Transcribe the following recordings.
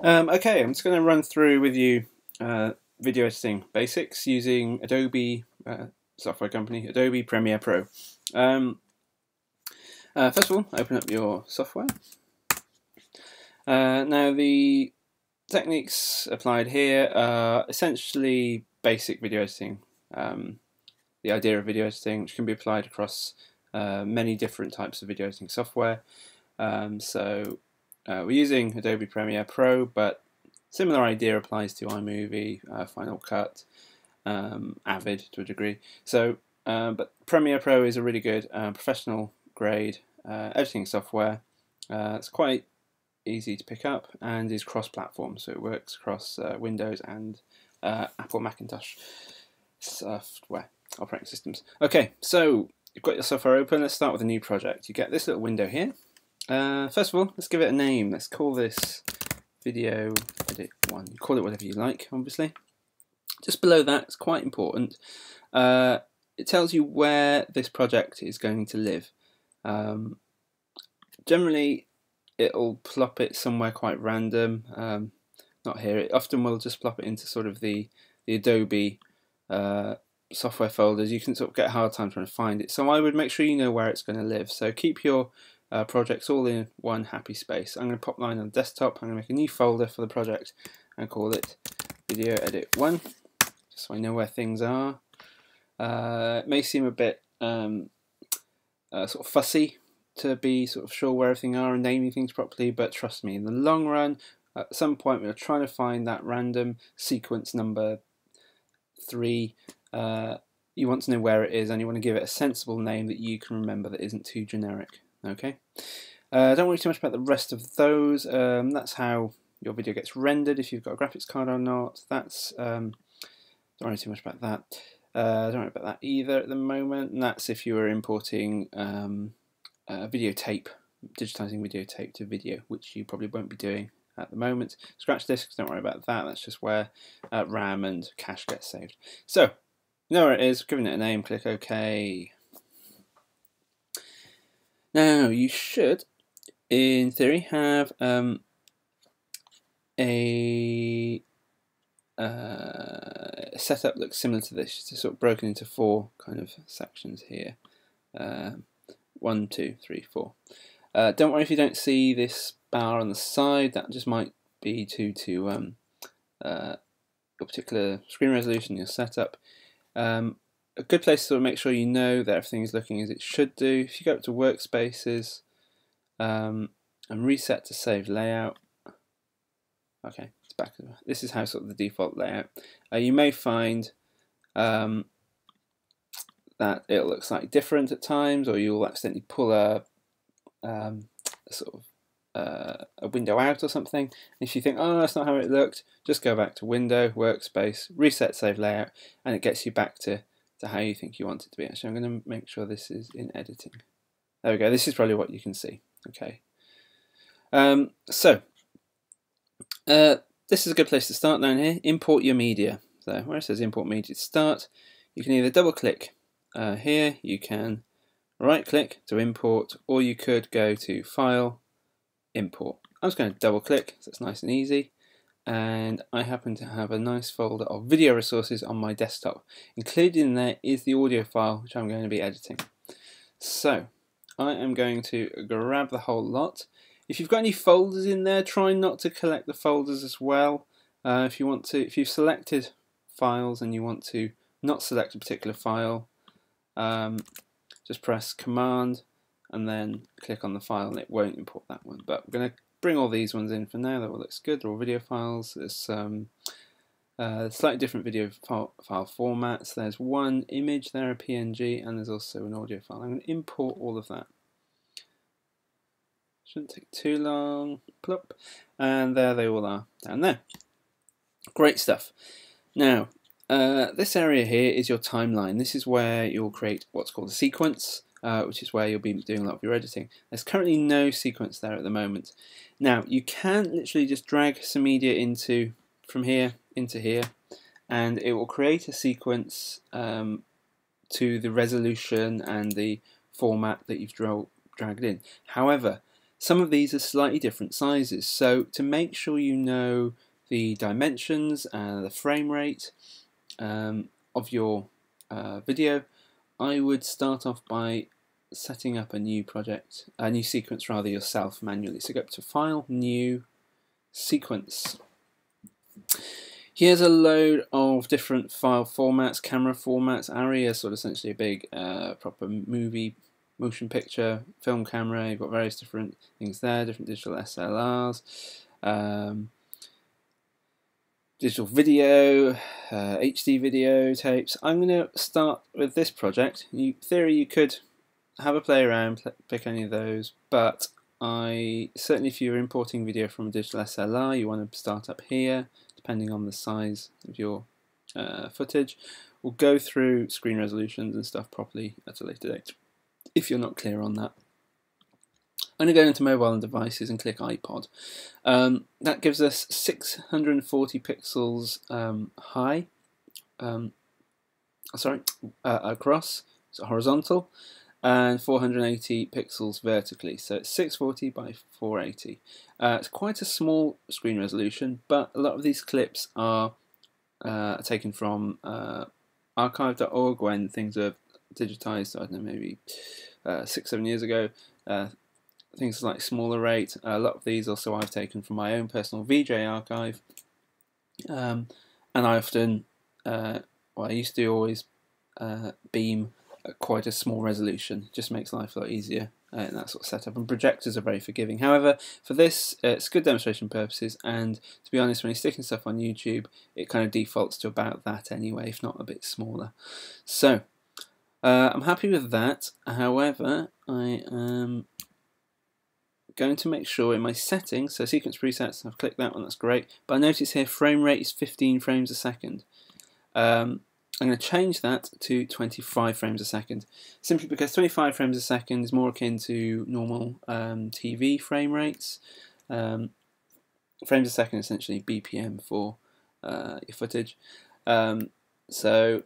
Um, okay, I'm just going to run through with you uh, video editing basics using Adobe uh, software company, Adobe Premiere Pro. Um, uh, first of all, open up your software. Uh, now the techniques applied here are essentially basic video editing. Um, the idea of video editing, which can be applied across uh, many different types of video editing software. Um, so uh, we're using Adobe Premiere Pro, but similar idea applies to iMovie, uh, Final Cut, um, Avid to a degree. So, uh, but Premiere Pro is a really good uh, professional grade uh, editing software. Uh, it's quite easy to pick up and is cross-platform, so it works across Windows and Apple Macintosh software operating systems. Okay, so you've got your software open. Let's start with a new project. You get this little window here. Uh, first of all, let's give it a name. Let's call this video edit one. You call it whatever you like, obviously. Just below that, it's quite important. Uh, it tells you where this project is going to live. Um, generally, it'll plop it somewhere quite random. Um, not here. It often will just plop it into sort of the the Adobe uh, software folders. You can sort of get a hard time trying to find it. So I would make sure you know where it's going to live. So keep your uh, projects all in one happy space. I'm going to pop mine on desktop. I'm going to make a new folder for the project and call it video edit 1 just so I know where things are. Uh, it may seem a bit um, uh, sort of fussy to be sort of sure where everything are and naming things properly, but trust me, in the long run, at some point we're trying to find that random sequence number 3 uh, you want to know where it is and you want to give it a sensible name that you can remember that isn't too generic. Okay. Uh, don't worry too much about the rest of those. Um, that's how your video gets rendered if you've got a graphics card or not. That's um, don't worry too much about that. Uh, don't worry about that either at the moment. And that's if you are importing um, videotape, digitizing videotape to video, which you probably won't be doing at the moment. Scratch disks, don't worry about that. That's just where uh, RAM and cache get saved. So, know where it is, giving it a name, click OK. Now, you should, in theory, have um, a uh, setup looks similar to this. It's sort of broken into four kind of sections here. Uh, one, two, three, four. Uh, don't worry if you don't see this bar on the side. That just might be due to um, uh, your particular screen resolution, your setup. Um, a good place to make sure you know that everything is looking as it should do. If you go up to workspaces um, and reset to save layout, okay, it's back. This is how sort of the default layout. Uh, you may find um, that it looks like different at times, or you'll accidentally pull a, um, a sort of uh, a window out or something. If you think, oh, that's not how it looked, just go back to Window, Workspace, Reset Save Layout, and it gets you back to, to how you think you want it to be. Actually, I'm going to make sure this is in editing. There we go. This is probably what you can see. Okay. Um, so, uh, this is a good place to start down here. Import your media. So, where it says Import Media to start, you can either double click uh, here, you can right click to import, or you could go to File, import. I'm just going to double click so it's nice and easy and I happen to have a nice folder of video resources on my desktop. Included in there is the audio file which I'm going to be editing. So I am going to grab the whole lot. If you've got any folders in there, try not to collect the folders as well. Uh, if you want to, if you've selected files and you want to not select a particular file, um, just press Command and then click on the file and it won't import that one. But we're going to bring all these ones in for now. That all looks good. They're all video files. There's um, uh, slightly different video file, file, formats. There's one image there, a PNG, and there's also an audio file. I'm going to import all of that. Shouldn't take too long. Plop. And there they all are down there. Great stuff. Now, uh, this area here is your timeline. This is where you'll create what's called a sequence uh, which is where you'll be doing a lot of your editing. There's currently no sequence there at the moment. Now, you can literally just drag some media into from here into here, and it will create a sequence um, to the resolution and the format that you've dragged in. However, some of these are slightly different sizes. So to make sure you know the dimensions and the frame rate um, of your uh, video, I would start off by setting up a new project, a new sequence rather yourself manually. So go up to File, New, Sequence. Here's a load of different file formats, camera formats. Is sort of essentially a big uh, proper movie motion picture, film camera. You've got various different things there, different digital SLRs, um, digital video, uh, HD video tapes. I'm going to start with this project. In theory, you could have a play around, pick any of those, but I certainly if you're importing video from a digital SLR, you want to start up here, depending on the size of your uh, footage. We'll go through screen resolutions and stuff properly at a later date if you're not clear on that. I'm going to go into mobile and devices and click iPod. Um, that gives us 640 pixels um, high, um, sorry, uh, across, so horizontal, and 480 pixels vertically. So it's 640 by 480. Uh, it's quite a small screen resolution, but a lot of these clips are uh, taken from uh, archive.org when things are digitized, I don't know, maybe uh, six, seven years ago. Uh, things like smaller rate. A lot of these also I've taken from my own personal VJ archive. Um, and I often, uh, well, I used to always beam quite a small resolution. Just makes life a lot easier uh, in that sort of setup. And projectors are very forgiving. However, for this, uh, it's good demonstration purposes. And to be honest, when you're sticking stuff on YouTube, it kind of defaults to about that anyway, if not a bit smaller. So uh, I'm happy with that. However, I am going to make sure in my settings, so sequence presets, I've clicked that one, that's great. But I notice here frame rate is 15 frames a second. Um, I'm going to change that to 25 frames a second, simply because 25 frames a second is more akin to normal um, TV frame rates. Um, frames a second essentially BPM for uh, your footage. Um, so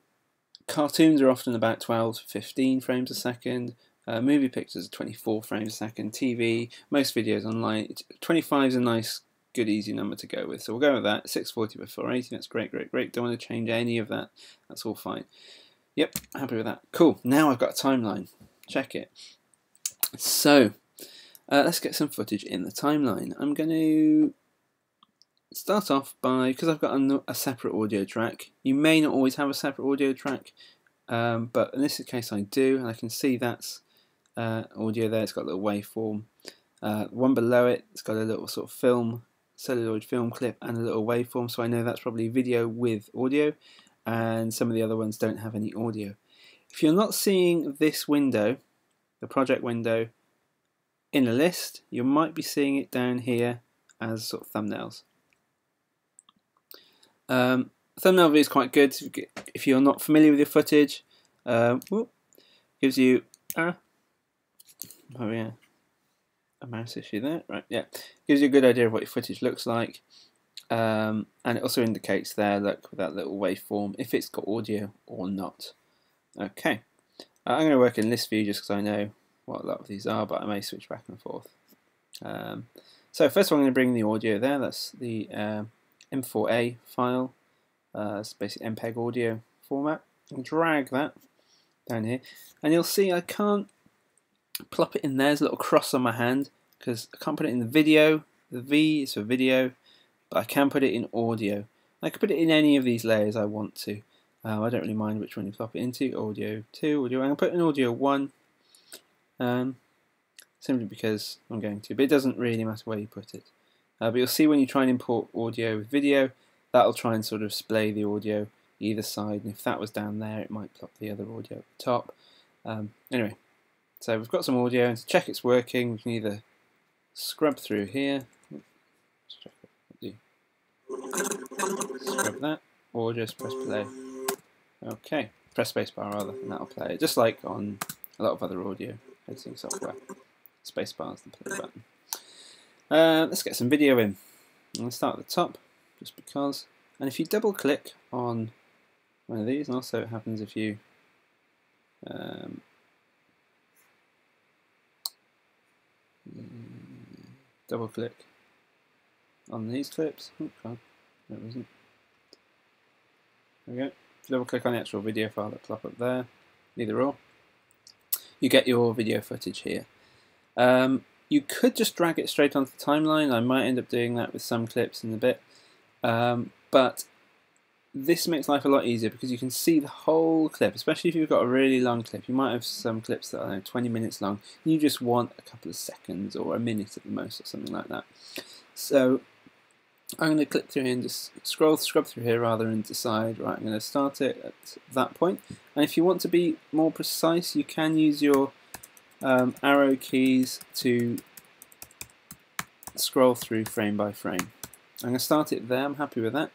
Cartoons are often about 12 to 15 frames a second. Uh, movie pictures are 24 frames a second. TV, most videos online, 25 is a nice, good, easy number to go with. So we'll go with that. 640 by 480, that's great, great, great. Don't want to change any of that. That's all fine. Yep, happy with that. Cool, now I've got a timeline. Check it. So, uh, let's get some footage in the timeline. I'm going to start off by, because I've got a, a, separate audio track, you may not always have a separate audio track, um, but in this case I do, and I can see that's uh, audio there, it's got a little waveform. Uh, one below it, it's got a little sort of film, celluloid film clip and a little waveform, so I know that's probably video with audio, and some of the other ones don't have any audio. If you're not seeing this window, the project window, in a list, you might be seeing it down here as sort of thumbnails. Um, thumbnail view is quite good if you're not familiar with your footage. Uh, whoop, gives you ah, oh yeah, a mouse issue there. Right, yeah, gives you a good idea of what your footage looks like, um, and it also indicates there, look, with that little waveform, if it's got audio or not. Okay, uh, I'm going to work in list view just because I know what a lot of these are, but I may switch back and forth. Um, so first of all, I'm going to bring the audio there. That's the uh, M4A file. Uh, it's basically MPEG audio format. And drag that down here, and you'll see I can't plop it in there. There's a little cross on my hand because I can't put it in the video. The V is for video, but I can put it in audio. I can put it in any of these layers I want to. Um, I don't really mind which one you plop it into. Audio 2, audio. I'm going to put in audio 1. Um, simply because I'm going to, but it doesn't really matter where you put it. Uh, but you'll see when you try and import audio with video, that'll try and sort of display the audio either side, and if that was down there, it might plop the other audio at the top. Um, anyway, so we've got some audio, and to check it's working, we can either scrub through here, scrub that, or just press play. Okay, press spacebar rather, and that'll play just like on a lot of other audio editing software. Spacebar is the play button. Uh, let's get some video in. To start at the top, just because. And if you double click on one of these, and also it happens if you um, double click on these clips. Oh god, there isn't. There we go. Double click on the actual video file that plop up there, either or. You get your video footage here. Um, you could just drag it straight onto the timeline. I might end up doing that with some clips in a bit. Um, but this makes life a lot easier because you can see the whole clip, especially if you've got a really long clip. You might have some clips that are know, 20 minutes long. You just want a couple of seconds or a minute at the most or something like that. So I'm going to click through here and just scroll, scrub through here rather and decide, right, I'm going to start it at that point. And if you want to be more precise, you can use your um, arrow keys to scroll through frame by frame. I'm going to start it there, I'm happy with that.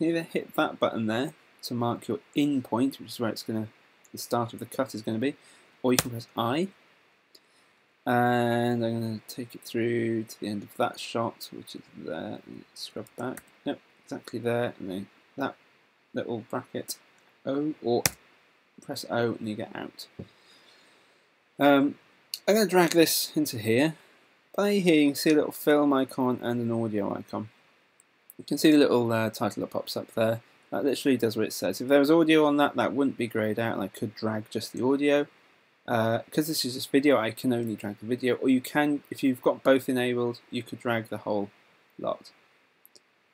Either hit that button there to mark your in point, which is where it's going to, the start of the cut is going to be, or you can press I and I'm going to take it through to the end of that shot, which is there, scrub back, yep, exactly there, and then that little bracket O, or press O and you get out. Um, I'm going to drag this into here. By here you can see a little film icon and an audio icon. You can see the little uh, title that pops up there. That literally does what it says. If there was audio on that, that wouldn't be grayed out and I could drag just the audio because uh, this is just video, I can only drag the video, or you can, if you've got both enabled, you could drag the whole lot.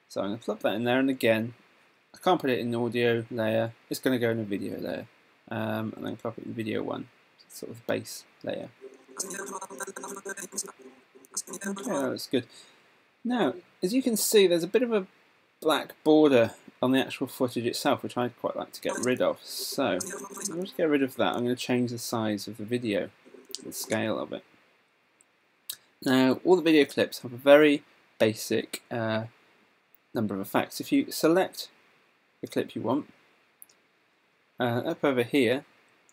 So I'm going to plop that in there, and again, I can't put it in the audio layer, it's going to go in a video layer, um, and then pop it in video one, sort of base layer. Okay, that's good. Now, as you can see, there's a bit of a black border on the actual footage itself, which I'd quite like to get rid of. So, let's get rid of that. I'm going to change the size of the video, the scale of it. Now, all the video clips have a very basic uh, number of effects. If you select the clip you want, uh, up over here,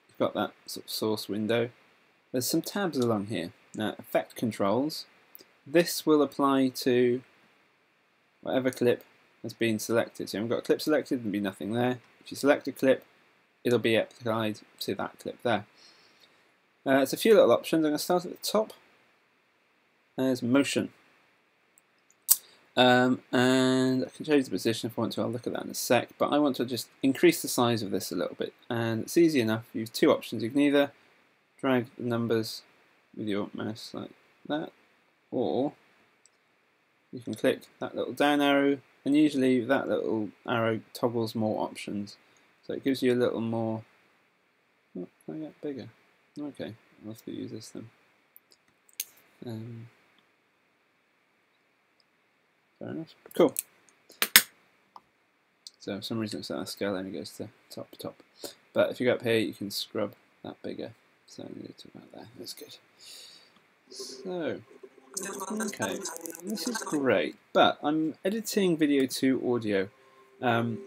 you've got that sort of source window. There's some tabs along here. Now, effect controls. This will apply to whatever clip has been selected. So we've got a clip selected, there'll be nothing there. If you select a clip, it'll be applied to that clip there. Uh, there's a few little options. I'm going to start at the top. There's motion. Um, and I can change the position if I want to, I'll look at that in a sec, but I want to just increase the size of this a little bit, and it's easy enough, you have two options, you can either drag the numbers with your mouse like that, or you can click that little down arrow and usually that little arrow toggles more options. So it gives you a little more oh, I get bigger. Okay I'll have to use this then. Um, fair enough. Cool. So for some reason it's that scale only goes to top top. But if you go up here you can scrub that bigger. So I need to about that that's good. So Okay, this is great, but I'm editing video to audio. Um,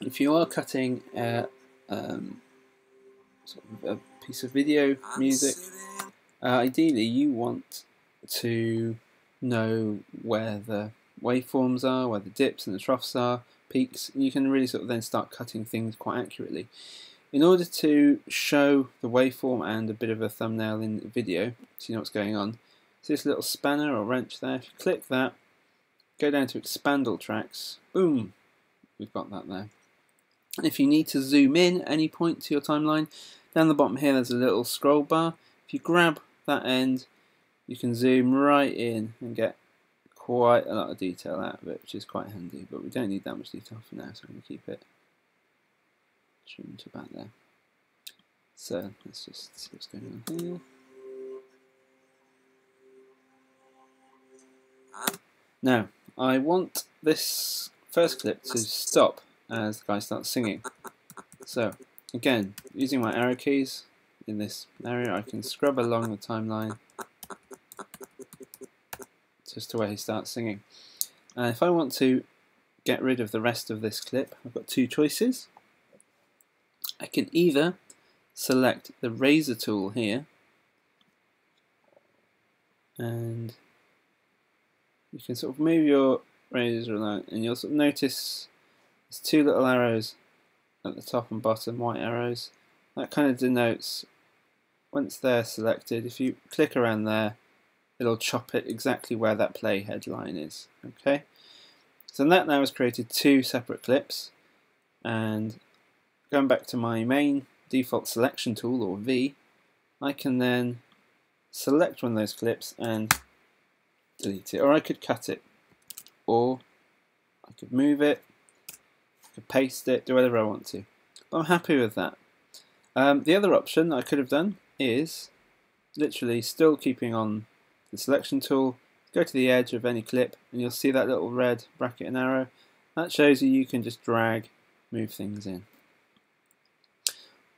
if you are cutting a, um, sort of a piece of video music, uh, ideally you want to know where the waveforms are, where the dips and the troughs are, peaks, you can really sort of then start cutting things quite accurately. In order to show the waveform and a bit of a thumbnail in the video, so you know what's going on, See this little spanner or wrench there? If you click that, go down to expand all tracks, boom, we've got that there. And if you need to zoom in any point to your timeline, down the bottom here there's a little scroll bar. If you grab that end, you can zoom right in and get quite a lot of detail out of it, which is quite handy, but we don't need that much detail for now, so I'm going to keep it trimmed to about there. So let's just see what's going on here. Now, I want this first clip to stop as the guy starts singing. So, again, using my arrow keys in this area, I can scrub along the timeline just to where he starts singing. And if I want to get rid of the rest of this clip, I've got two choices. I can either select the razor tool here and you can sort of move your razor around and you'll sort of notice there's two little arrows at the top and bottom, white arrows. That kind of denotes once they're selected, if you click around there, it'll chop it exactly where that playhead line is. Okay, so that now has created two separate clips, and going back to my main default selection tool or V, I can then select one of those clips and delete it, or I could cut it, or I could move it, I could paste it, do whatever I want to. But I'm happy with that. Um, the other option I could have done is literally still keeping on the selection tool, go to the edge of any clip and you'll see that little red bracket and arrow. That shows you you can just drag, move things in.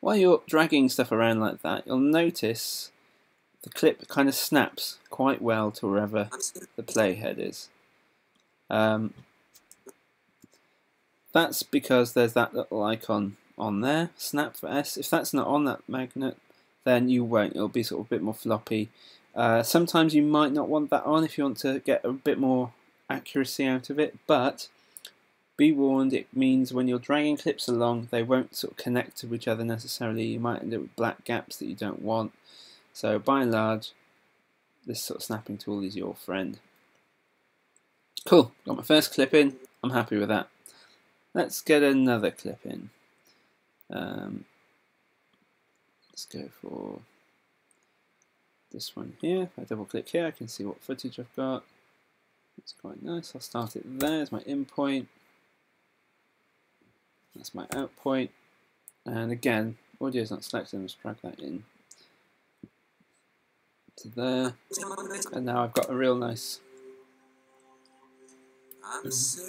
While you're dragging stuff around like that, you'll notice the clip kind of snaps quite well to wherever the playhead is. Um, that's because there's that little icon on there, snap for S. If that's not on that magnet, then you won't. It'll be sort of a bit more floppy. Uh, sometimes you might not want that on if you want to get a bit more accuracy out of it, but be warned, it means when you're dragging clips along, they won't sort of connect to each other necessarily. You might end up with black gaps that you don't want. So by and large, this sort of snapping tool is your friend. Cool, got my first clip in. I'm happy with that. Let's get another clip in. Um, let's go for this one here. If I double click here, I can see what footage I've got. It's quite nice. I'll start it there my in point. That's my out point. And again, audio is not selected, let's drag that in to there. And now I've got a real nice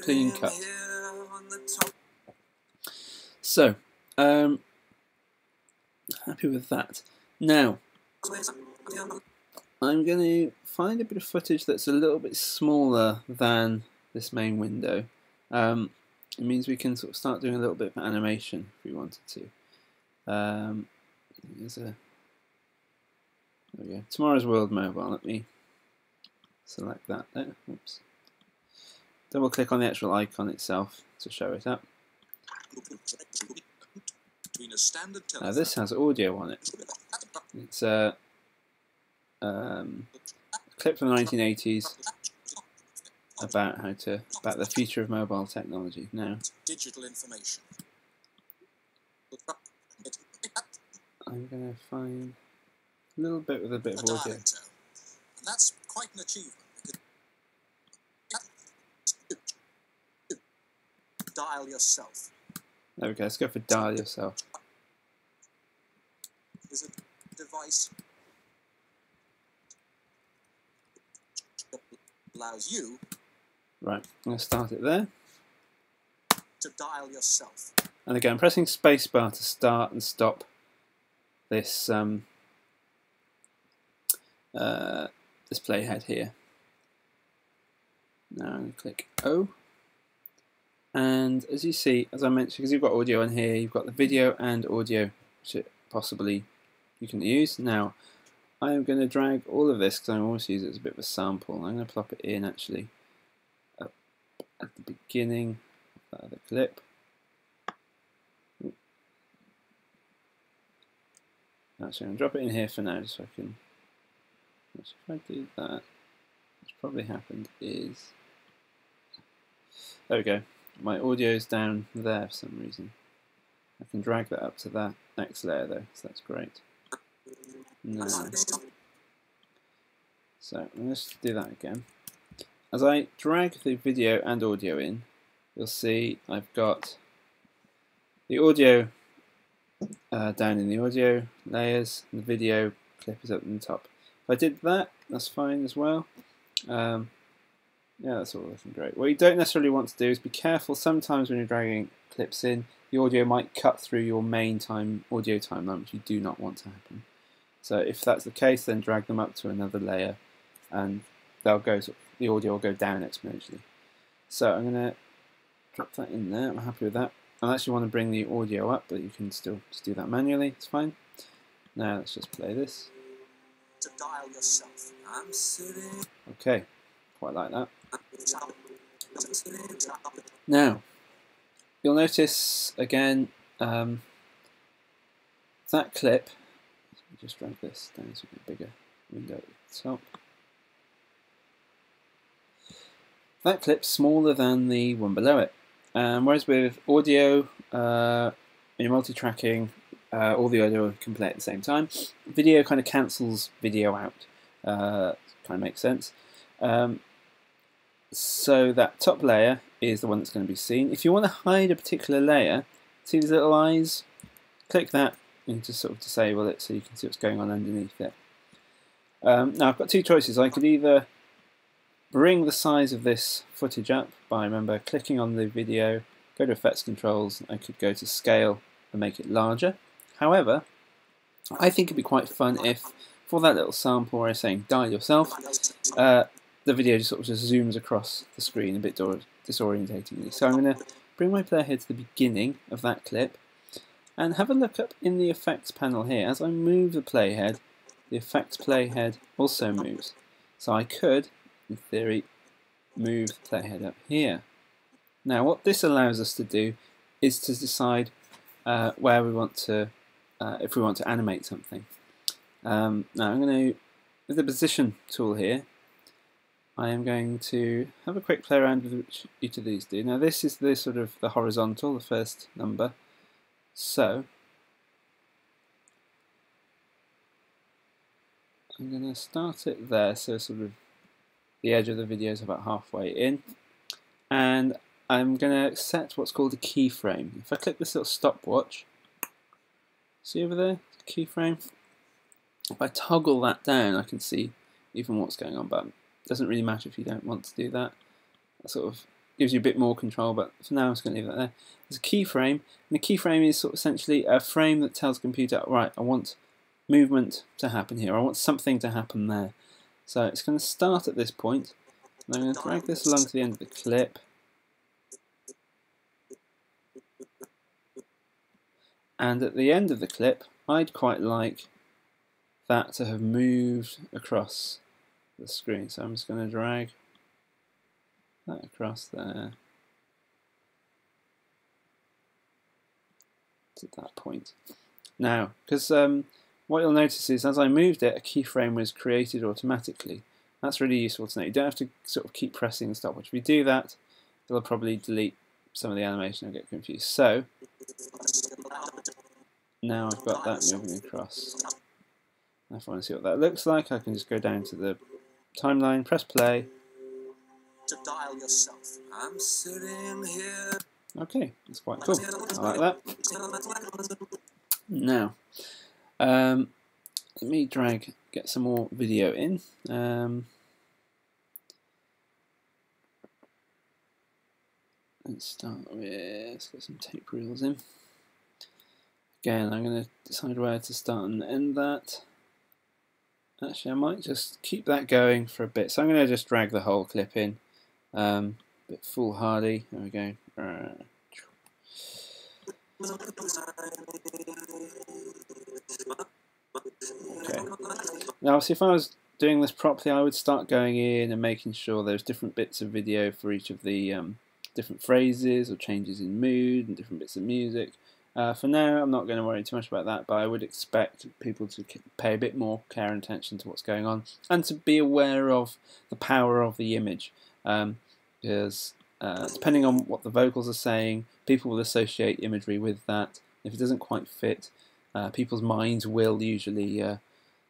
clean cut. So, um, happy with that. Now, I'm going to find a bit of footage that's a little bit smaller than this main window. Um, it means we can sort of start doing a little bit of animation if we wanted to. Um, there's a there we go. Tomorrow's World Mobile. Let me select that there. Oops. Double click on the actual icon itself to show it up. Now this has audio on it. It's a, um, a clip from the 1980s about how to about the future of mobile technology. Now, digital information. I'm to find a little bit with a bit of audio. And that's quite an achievement. Dial yourself. There we go. Let's go for dial yourself. Is a device allows you. Right. I'm going to start it there. To dial yourself. And again, I'm pressing spacebar to start and stop this um, uh, this playhead here. Now I'm going to click O. And as you see, as I mentioned, because you've got audio on here, you've got the video and audio, which possibly you can use. Now, I am going to drag all of this because I always use it as a bit of a sample. I'm going to plop it in actually at the beginning of the clip. Actually, I'm going to drop it in here for now just so I can so if I do that, what's probably happened is, there we go, my audio is down there for some reason. I can drag that up to that next layer though, so that's great. So let's do that again. As I drag the video and audio in, you'll see I've got the audio uh, down in the audio layers, and the video clip is up in the top. If I did that, that's fine as well. Um, yeah, that's all looking great. What you don't necessarily want to do is be careful. Sometimes when you're dragging clips in, the audio might cut through your main time audio timeline, which you do not want to happen. So if that's the case, then drag them up to another layer, and they'll go. The audio will go down exponentially. So I'm going to drop that in there. I'm happy with that. I actually want to bring the audio up, but you can still just do that manually. It's fine. Now let's just play this to dial yourself. I'm sitting. Okay, quite like that. Now, you'll notice again um, that clip. Let me just drag this down to a bigger window at the top. that clip's smaller than the one below it. Um, whereas with audio, uh, in multi-tracking, uh, all the audio can play at the same time. Video kind of cancels video out. Uh, kind of makes sense. Um, so that top layer is the one that's going to be seen. If you want to hide a particular layer, see these little eyes? Click that and just sort of disable it so you can see what's going on underneath it. Um, now I've got two choices. I could either bring the size of this footage up by, remember, clicking on the video, go to Effects Controls, I could go to Scale and make it larger. However, I think it'd be quite fun if, for that little sample where I'm saying die yourself, uh, the video just sort of just zooms across the screen a bit disorientatingly. So I'm going to bring my player head to the beginning of that clip and have a look up in the effects panel here. As I move the playhead, the effects playhead also moves. So I could, in theory, move the playhead up here. Now what this allows us to do is to decide uh, where we want to, uh, if we want to animate something. Um, now I'm going to, with the position tool here, I am going to have a quick play around with which each of these do. Now this is the sort of the horizontal, the first number. So I'm going to start it there, so sort of the edge of the video is about halfway in. And I'm going to set what's called a keyframe. If I click this little stopwatch, see over there, keyframe? If I toggle that down, I can see even what's going on, but it doesn't really matter if you don't want to do that. That sort of gives you a bit more control, but for now I'm just going to leave that there. There's a keyframe, and a keyframe is sort of essentially a frame that tells the computer, right, I want movement to happen here, I want something to happen there. So it's going to start at this point, and I'm going to drag this along to the end of the clip. And at the end of the clip, I'd quite like that to have moved across the screen. So I'm just going to drag that across there to that point. Now, because um, what you'll notice is as I moved it, a keyframe was created automatically. That's really useful to know. You don't have to sort of keep pressing the stopwatch. If you do that, it'll probably delete some of the animation and get confused. So, now I've got that moving across. If I want to see what that looks like, I can just go down to the timeline, press play. To dial yourself. I'm sitting here. Okay, that's quite cool. I like that. Now, um, let me drag, get some more video in. Um, let's start with, let's get some tape reels in. Again, I'm going to decide where to start and end that. Actually, I might just keep that going for a bit. So I'm going to just drag the whole clip in. Um, a bit foolhardy. There we go. Okay. Now, see if I was doing this properly, I would start going in and making sure there's different bits of video for each of the um, different phrases or changes in mood and different bits of music. Uh, for now, I'm not going to worry too much about that, but I would expect people to pay a bit more care and attention to what's going on and to be aware of the power of the image. Um, because uh, depending on what the vocals are saying, people will associate imagery with that. If it doesn't quite fit, uh, people's minds will usually uh,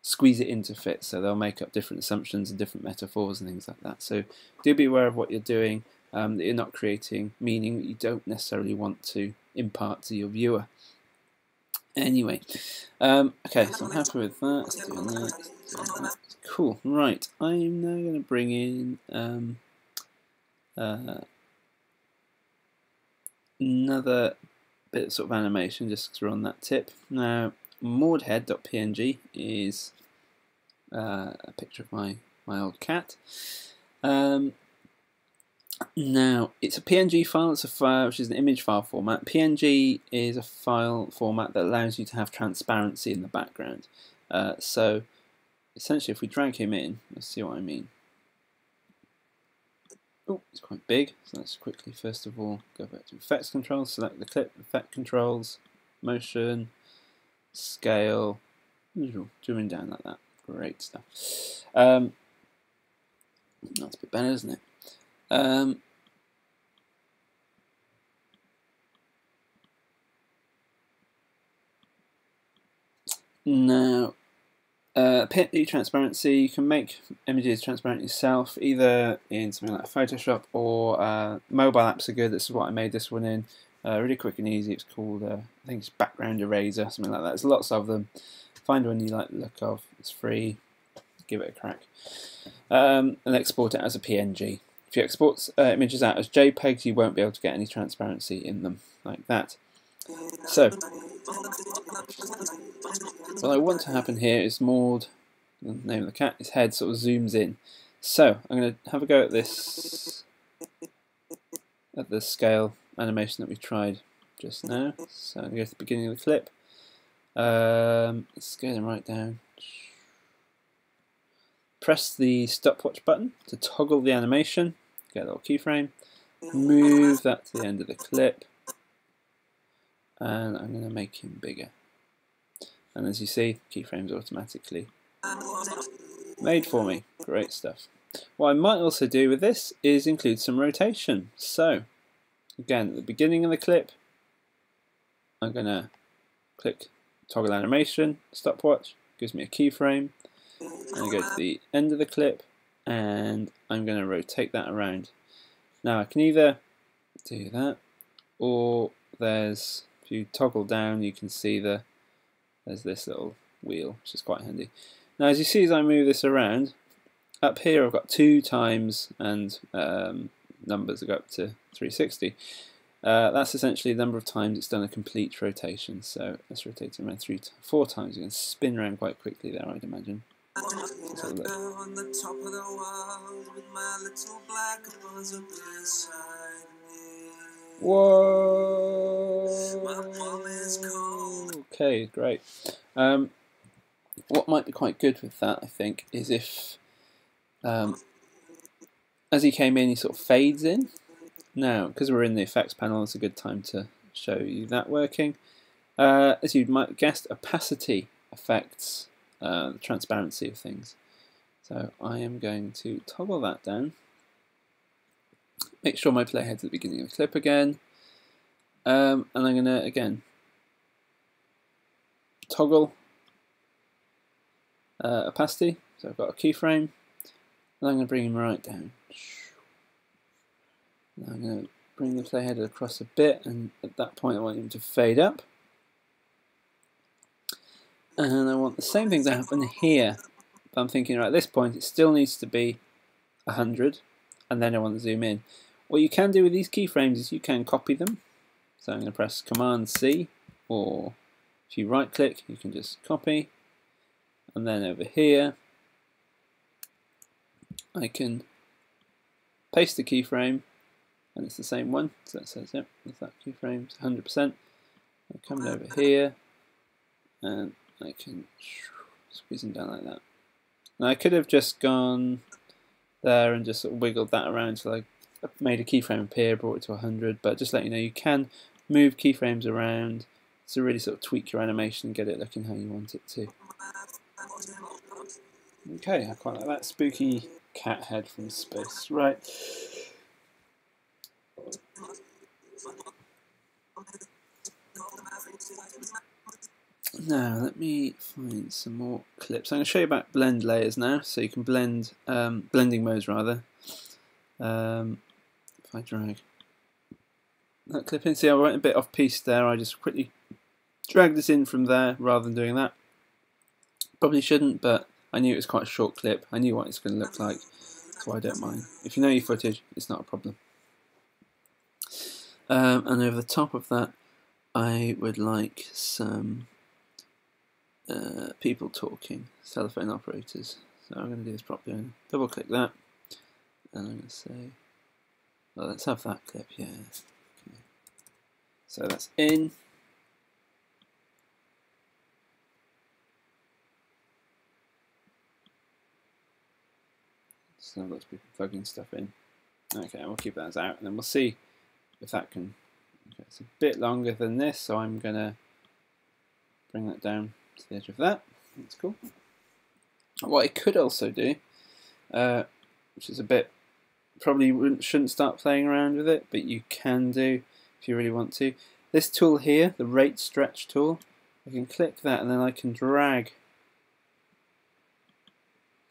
squeeze it into fit, so they'll make up different assumptions and different metaphors and things like that. So do be aware of what you're doing, um, that you're not creating meaning that you don't necessarily want to impart to your viewer. Anyway, um, okay, so I'm happy with that. That, doing that. Cool. Right, I'm now going to bring in um, uh, another bit of sort of animation, just because we're on that tip. Now, maudhead.png is uh, a picture of my my old cat. Um, now, it's a PNG file, it's a file which is an image file format. PNG is a file format that allows you to have transparency in the background. Uh, so, essentially, if we drag him in, let's see what I mean. Oh, it's quite big, so let's quickly, first of all, go back to Effects Controls, select the clip, Effect Controls, Motion, Scale, zooming down like that. Great stuff. Um, that's a bit better, isn't it? Um, now, uh, PNG transparency, you can make images transparent yourself, either in something like Photoshop or uh, mobile apps are good. This is what I made this one in. Uh, really quick and easy. It's called, uh, I think it's Background Eraser, something like that. There's lots of them. Find one you like the look of. It's free. Give it a crack. Um, and export it as a PNG. If you export uh, images out as JPEGs, you won't be able to get any transparency in them like that. So, what I want to happen here is Maud, the name of the cat, his head sort of zooms in. So, I'm going to have a go at this, at the scale animation that we tried just now. So, I'm going to go to the beginning of the clip. Um, scale them right down. Press the stopwatch button to toggle the animation, get a little keyframe, move that to the end of the clip, and I'm going to make him bigger. And as you see, keyframes automatically made for me. Great stuff. What I might also do with this is include some rotation. So, again, at the beginning of the clip, I'm going to click toggle animation, stopwatch, gives me a keyframe. I go to the end of the clip and I'm going to rotate that around. Now I can either do that or there's, if you toggle down you can see the there's this little wheel which is quite handy. Now as you see as I move this around, up here I've got two times and um, numbers that go up to 360. Uh, that's essentially the number of times it's done a complete rotation. So let's rotate it around three, four times. You can spin around quite quickly there, I'd imagine. Whoa! Okay, great. Um, what might be quite good with that, I think, is if um, as he came in, he sort of fades in. Now, because we're in the effects panel, it's a good time to show you that working. Uh, as you might have guessed, opacity affects uh, transparency of things. So I am going to toggle that down. Make sure my playhead's at the beginning of the clip again. Um, and I'm going to, again, toggle uh, opacity. So I've got a keyframe. And I'm going to bring him right down. I'm going to bring the playhead across a bit, and at that point I want him to fade up. And I want the same thing to happen here. But I'm thinking, right, at this point it still needs to be 100, and then I want to zoom in. What you can do with these keyframes is you can copy them. So I'm going to press Command C, or if you right click, you can just copy. And then over here, I can paste the keyframe, and it's the same one. So that says, yep, yeah, that keyframe, 100%. I'm coming over here, and I can squeeze them down like that. Now I could have just gone there and just sort of wiggled that around so I made a keyframe appear, brought it to 100, but just let you know you can move keyframes around to really sort of tweak your animation and get it looking how you want it to. Okay, I quite like that spooky cat head from space. Right. Now, let me find some more clips. I'm going to show you about blend layers now, so you can blend, um, blending modes rather. Um, if I drag that clip in, see I went a bit off piece there, I just quickly dragged this in from there rather than doing that. Probably shouldn't, but I knew it was quite a short clip. I knew what it's going to look like, so I don't mind. If you know your footage, it's not a problem. Um, and over the top of that, I would like some uh, people talking, telephone operators. So I'm going to do this properly. Double click that, and I'm going to say, well, let's have that clip, yeah. Okay. So that's in. So lots of people plugging stuff in. Okay, we'll keep that out, and then we'll see if that can. Okay, it's a bit longer than this, so I'm going to bring that down to the edge of that. That's cool. What I could also do, uh, which is a bit probably shouldn't start playing around with it, but you can do if you really want to. This tool here, the rate stretch tool, I can click that and then I can drag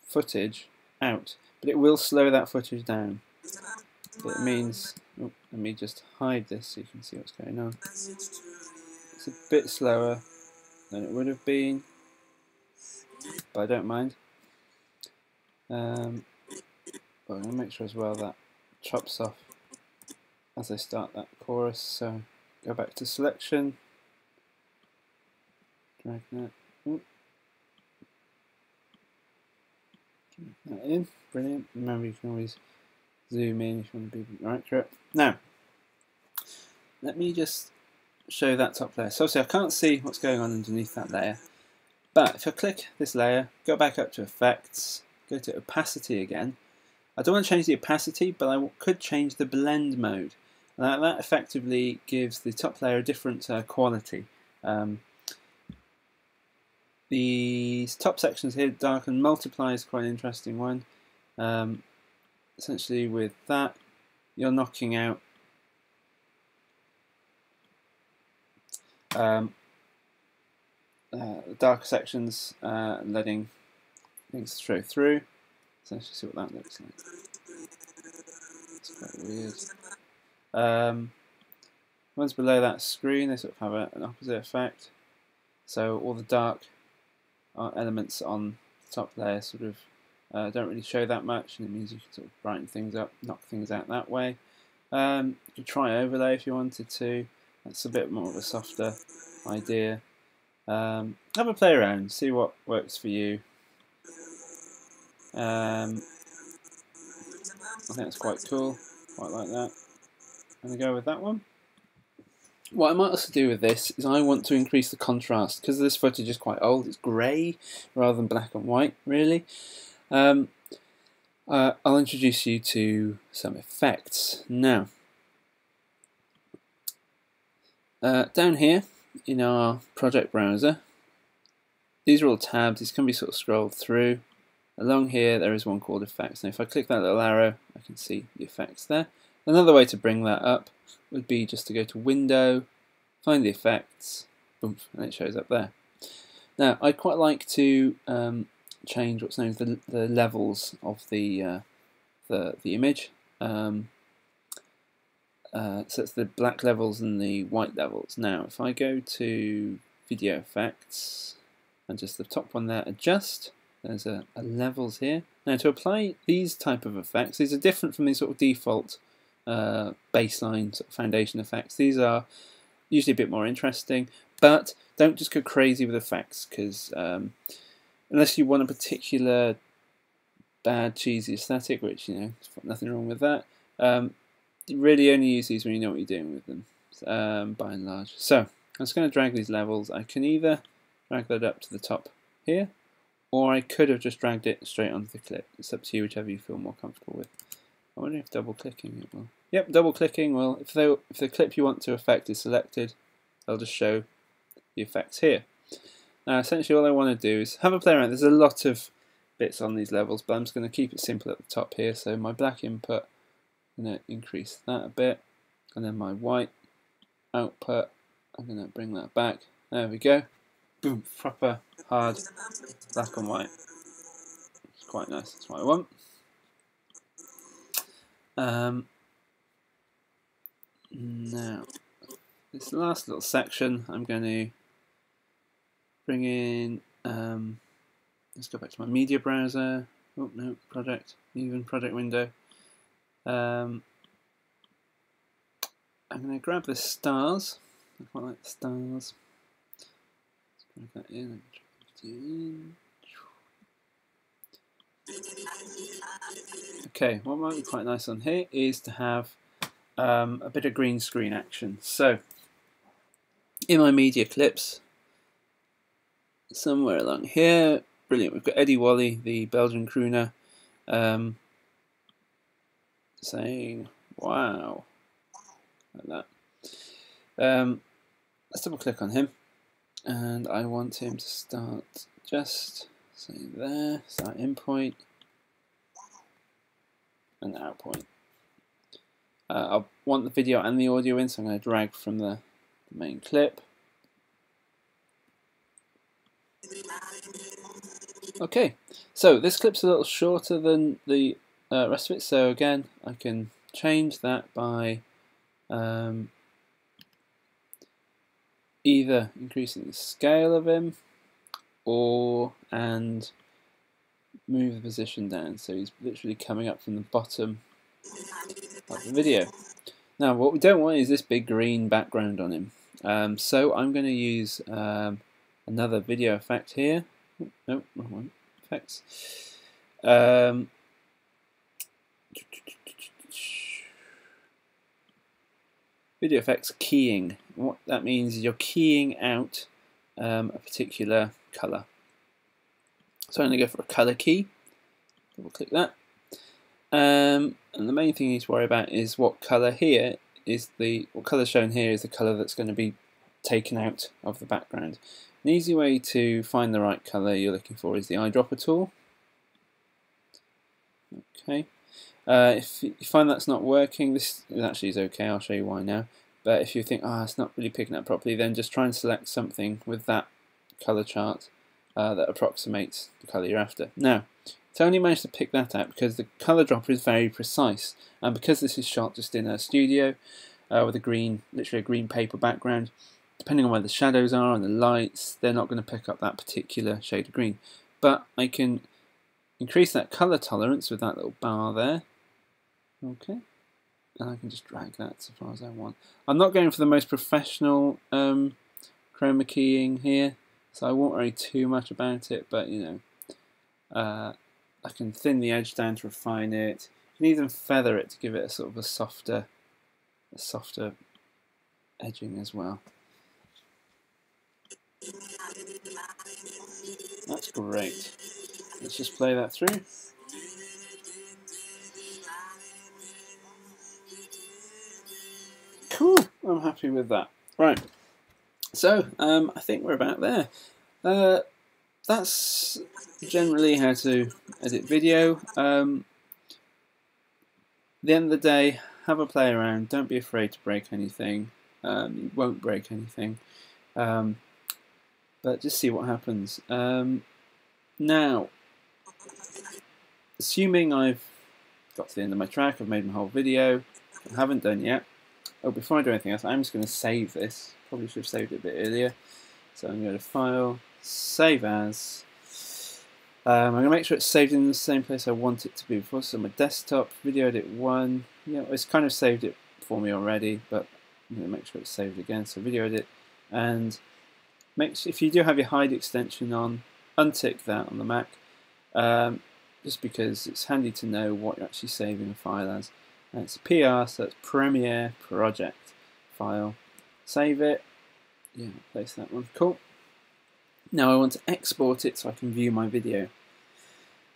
footage out, but it will slow that footage down. So it means, oh, let me just hide this so you can see what's going on. It's a bit slower than it would have been, but I don't mind. Um, I'm going to make sure as well that chops off as I start that chorus. So go back to selection, drag that, Drag that in, brilliant. Remember you can always zoom in if you want to be more accurate. Now, let me just show that top layer. So obviously I can't see what's going on underneath that layer, but if I click this layer, go back up to effects, go to opacity again, I don't want to change the opacity, but I could change the blend mode. Now that effectively gives the top layer a different uh, quality. Um, the top sections here, darken multiply is quite an interesting one. Um, essentially with that, you're knocking out um, uh, darker sections, uh, letting things show through. So let's just see what that looks like. It's quite weird. Um, ones below that screen, they sort of have a, an opposite effect. So all the dark uh, elements on the top layer sort of uh, don't really show that much, and it means you can sort of brighten things up, knock things out that way. Um, you could try overlay if you wanted to. That's a bit more of a softer idea. Um, have a play around, see what works for you. Um, I think that's quite cool. Quite like that. I'm going to go with that one. What I might also do with this is I want to increase the contrast because this footage is quite old. It's grey rather than black and white, really. Um, uh, I'll introduce you to some effects now. Uh, down here in our project browser, these are all tabs. These can be sort of scrolled through. Along here there is one called effects. Now if I click that little arrow I can see the effects there. Another way to bring that up would be just to go to window, find the effects, boom, and it shows up there. Now I quite like to um, change what's known as the, the levels of the, uh, the, the image. Um, uh, so it's the black levels and the white levels. Now if I go to video effects and just the top one there, adjust, there's a, a, levels here. Now to apply these type of effects, these are different from these sort of default uh, baseline sort of foundation effects. These are usually a bit more interesting, but don't just go crazy with effects because um, unless you want a particular bad cheesy aesthetic, which you know, nothing wrong with that. Um, really only use these when you know what you're doing with them, um, by and large. So I'm just going to drag these levels. I can either drag that up to the top here, or I could have just dragged it straight onto the clip. It's up to you, whichever you feel more comfortable with. I wonder if double clicking it will. Yep, double clicking will. If, they, if the clip you want to affect is selected, they'll just show the effects here. Now, essentially, all I want to do is have a play around. There's a lot of bits on these levels, but I'm just going to keep it simple at the top here. So my black input, I'm going to increase that a bit, and then my white output, I'm going to bring that back. There we go boom, proper hard black and white. It's quite nice, that's what I want. Um, now, this last little section, I'm going to bring in, um, let's go back to my media browser. Oh no, project, even project window. Um, I'm going to grab the stars. I quite like the stars. Drag that in in. Okay, what might be quite nice on here is to have um, a bit of green screen action. So, in my media clips, somewhere along here, brilliant, we've got Eddie Wally, the Belgian crooner, um, saying, wow, like that. Um, let's double click on him and I want him to start just say there, start in point and out point. uh, I want the video and the audio in, so I'm going to drag from the main clip. Okay, so this clip's a little shorter than the uh, rest of it, so again, I can change that by um, either increasing the scale of him or and move the position down so he's literally coming up from the bottom of the video. Now what we don't want is this big green background on him. Um, so I'm going to use um, another video effect here. No, wrong one. Effects. Um, video effects keying. What that means is you're keying out um, a particular color. So I'm going to go for a color key. Double click that. Um, and the main thing you need to worry about is what color here is the what color shown here is the color that's going to be taken out of the background. An easy way to find the right color you're looking for is the eyedropper tool. Okay. Uh, if you find that's not working, this actually is okay, I'll show you why now. But if you think, ah, oh, it's not really picking up properly, then just try and select something with that colour chart uh, that approximates the colour you're after. Now, it's only managed to pick that out because the colour dropper is very precise, and because this is shot just in a studio uh, with a green, literally a green paper background, depending on where the shadows are and the lights, they're not going to pick up that particular shade of green. But I can increase that colour tolerance with that little bar there. Okay. And I can just drag that as far as I want. I'm not going for the most professional um, chroma keying here, so I won't worry too much about it, but you know, uh, I can thin the edge down to refine it. You can even feather it to give it a sort of a softer, a softer edging as well. That's great. Let's just play that through. I'm happy with that. Right, so um, I think we're about there. Uh, that's generally how to edit video. Um, the end of the day, have a play around. Don't be afraid to break anything. Um, you won't break anything. Um, but just see what happens. Um, now, assuming I've got to the end of my track, I've made my whole video, I haven't done yet. Oh, before I do anything else, I'm just going to save this. Probably should have saved it a bit earlier. So I'm going to File, Save As. Um, I'm going to make sure it's saved in the same place I want it to be before. So my desktop, Video Edit 1. Yeah, it's kind of saved it for me already, but I'm going to make sure it's saved again. So Video Edit, and make sure, if you do have your hide extension on, untick that on the Mac. Um, just because it's handy to know what you're actually saving a file as. And it's a PR, so it's Premiere Project file. Save it. Yeah, place that one. Cool. Now I want to export it so I can view my video.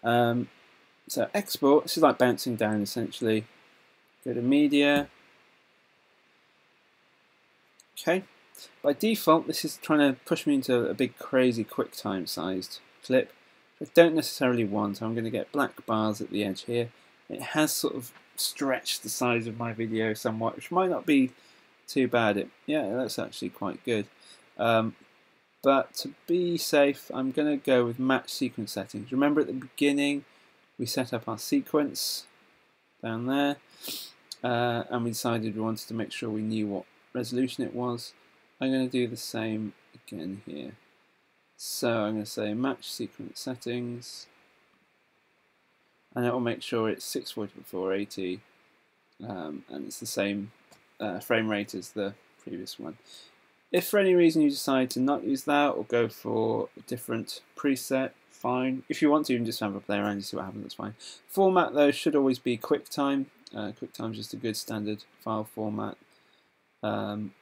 Um, so export, this is like bouncing down essentially. Go to media. Okay. By default, this is trying to push me into a big crazy QuickTime sized clip. I don't necessarily want. I'm going to get black bars at the edge here. It has sort of stretched the size of my video somewhat, which might not be too bad. It, yeah, that's actually quite good. Um, but to be safe, I'm going to go with match sequence settings. Remember at the beginning, we set up our sequence down there, uh, and we decided we wanted to make sure we knew what resolution it was. I'm going to do the same again here. So I'm going to say match sequence settings and it will make sure it's 640 by 480 um, and it's the same uh, frame rate as the previous one. If for any reason you decide to not use that or go for a different preset, fine. If you want to, you can just have a play around and see what happens, that's fine. Format though should always be QuickTime. Uh, QuickTime is just a good standard file format. Um,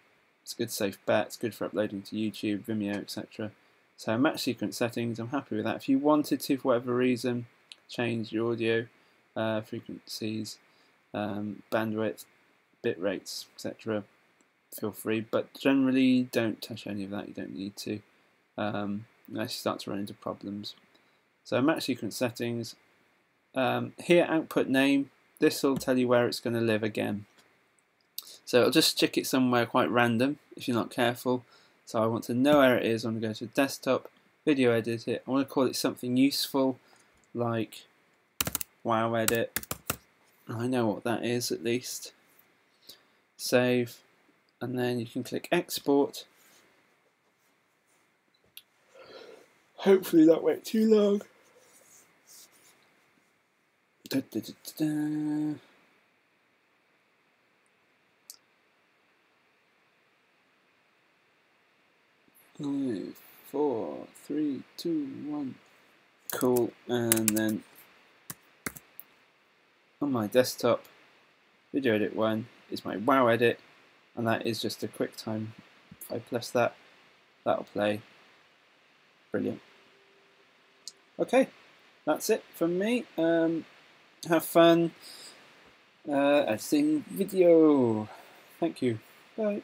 it's a good safe bet, it's good for uploading to YouTube, Vimeo, etc. So match sequence settings, I'm happy with that. If you wanted to, for whatever reason, change your audio uh, frequencies, um, bandwidth, bit rates, etc., feel free. But generally, don't touch any of that. You don't need to, um, unless you start to run into problems. So match sequence settings. Um, here, output name. This will tell you where it's going to live again. So I'll just stick it somewhere quite random if you're not careful. So I want to know where it is. I'm going to go to desktop, video edit it. I want to call it something useful like wow edit. I know what that is at least. Save and then you can click export. Hopefully that won't too long. Da, da, da, Five, four, three, two, one. Cool. And then on my desktop, Video Edit 1 is my WoW edit, and that is just a QuickTime. If I press that, that'll play. Brilliant. Okay, that's it from me. Um, have fun uh, editing video. Thank you. Bye.